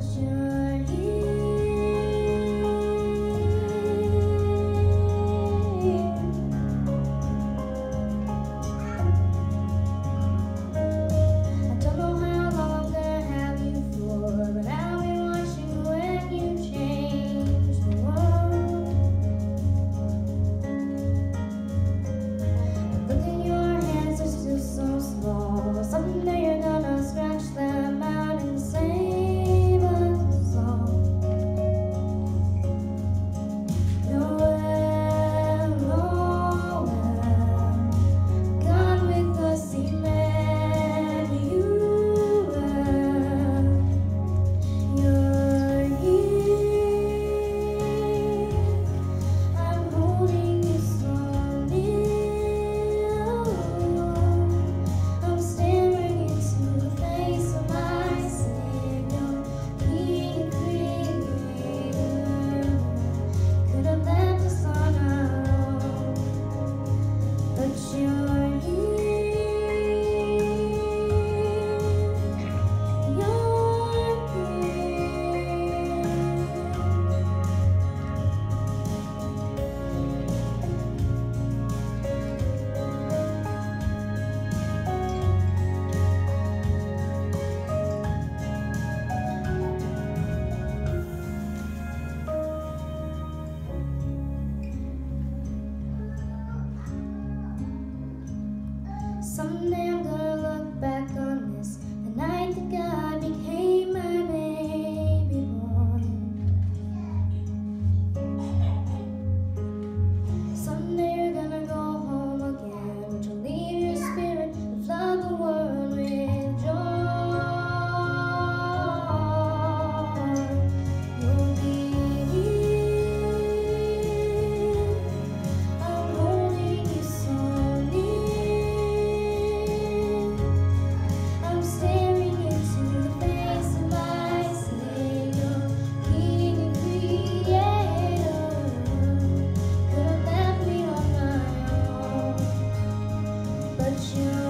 journey Someday you.